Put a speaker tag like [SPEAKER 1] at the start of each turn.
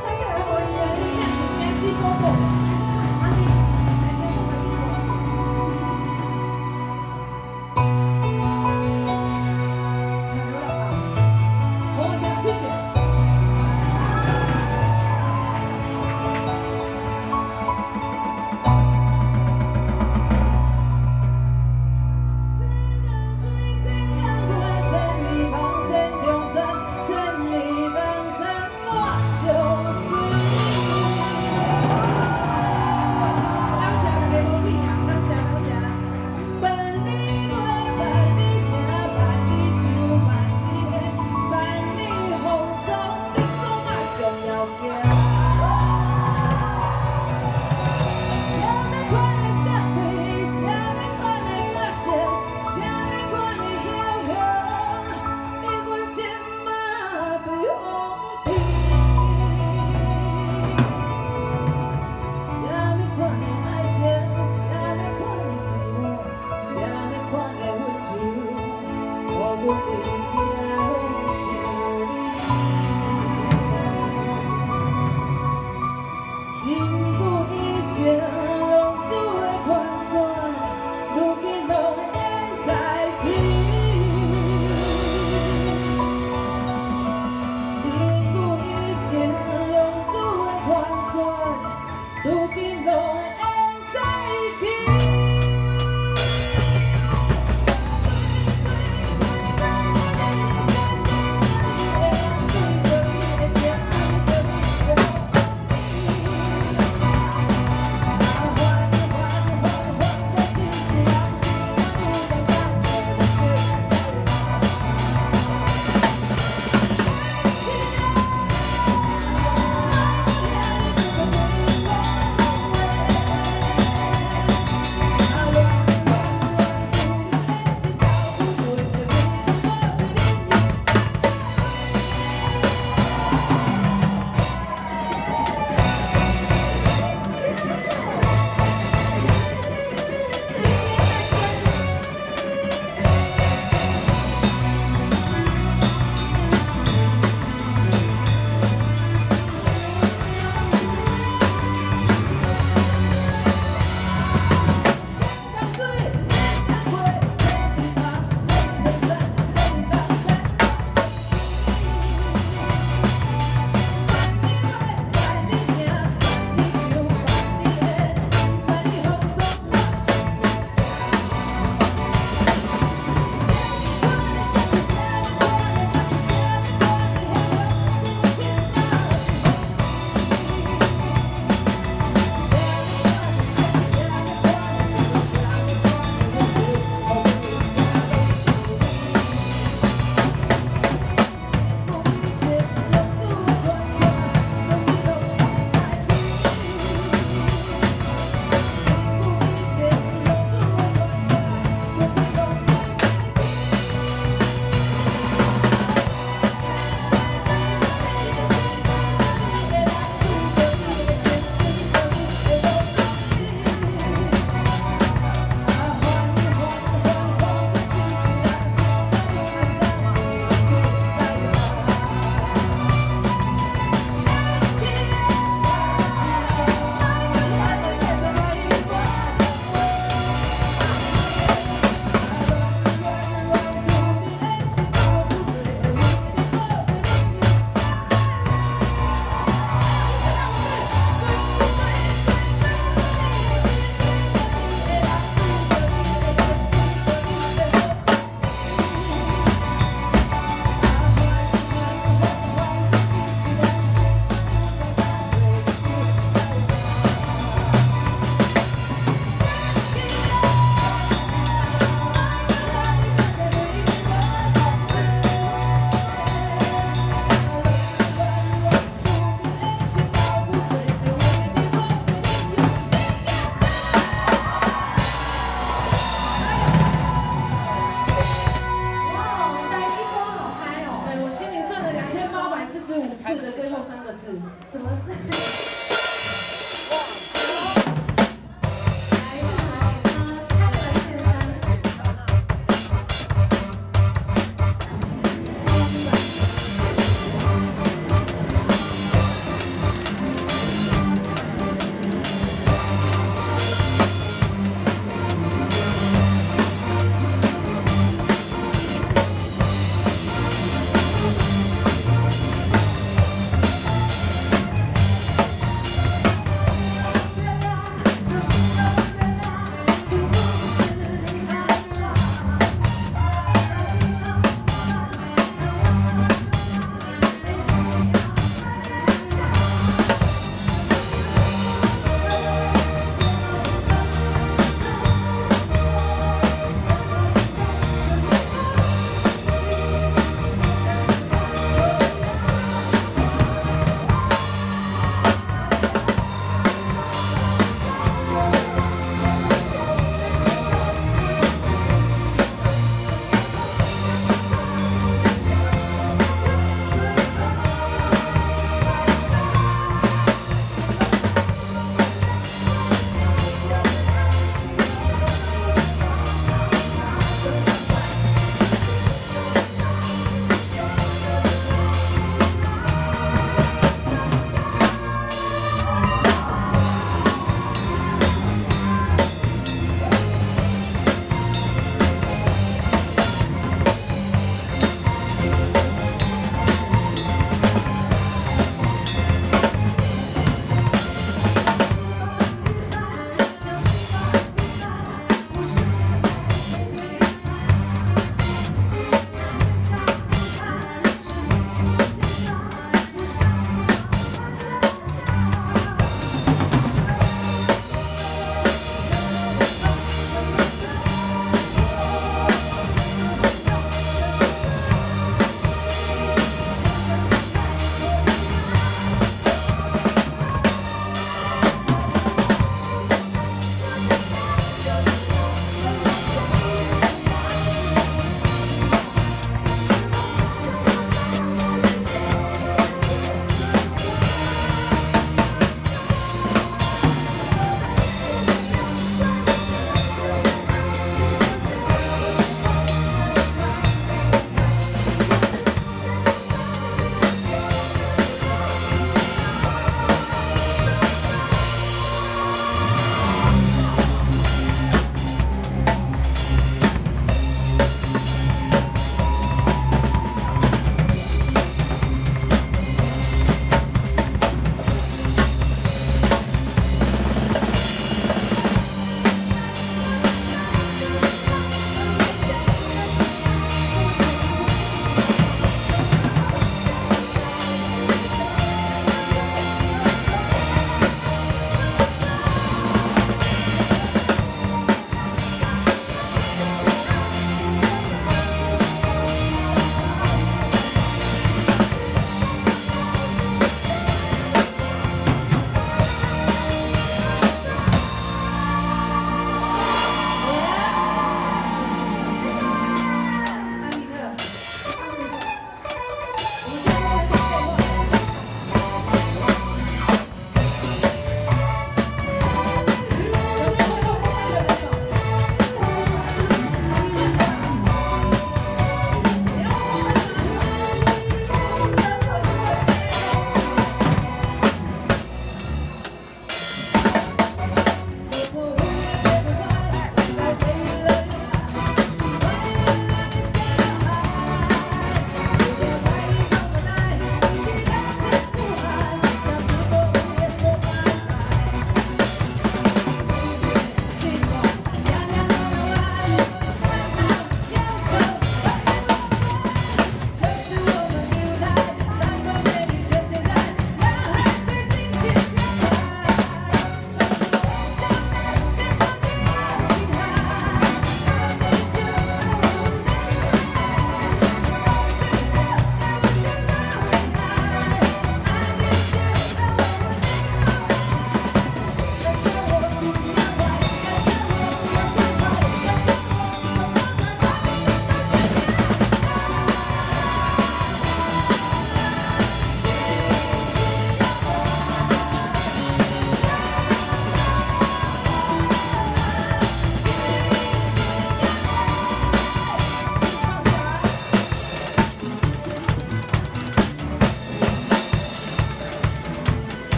[SPEAKER 1] 香港人可我啊样是
[SPEAKER 2] 这样个